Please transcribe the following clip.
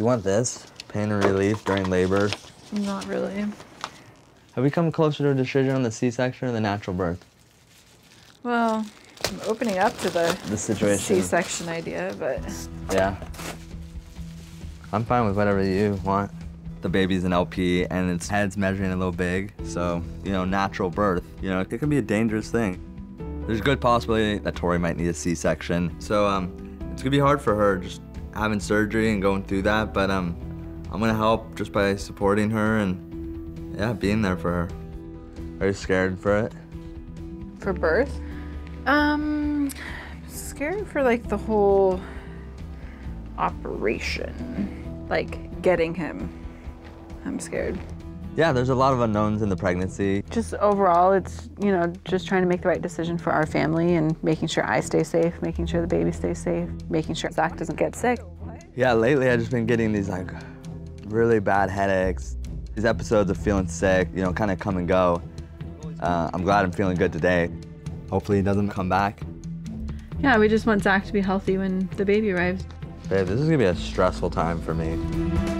you want this? Pain relief during labor. Not really. Have we come closer to a decision on the C-section or the natural birth? Well, I'm opening up to the, The situation. C-section idea, but Yeah. I'm fine with whatever you want. The baby's an LP and its head's measuring a little big, so, you know, natural birth, you know, it can be a dangerous thing. There's a good possibility that Tori might need a C-section, so um, it's gonna be hard for her just having surgery and going through that, but um, I'm gonna help just by supporting her and, yeah, being there for her. Are you scared for it? for birth, um, scared for like the whole operation, like getting him. I'm scared. Yeah, there's a lot of unknowns in the pregnancy. Just overall, it's, you know, just trying to make the right decision for our family and making sure I stay safe, making sure the baby stays safe, making sure Zach doesn't get sick. Yeah, lately I've just been getting these like really bad headaches. These episodes of feeling sick, you know, kind of come and go. Uh, I'm glad I'm feeling good today. Hopefully he doesn't come back. Yeah, we just want Zach to be healthy when the baby arrives. Babe, this is gonna be a stressful time for me.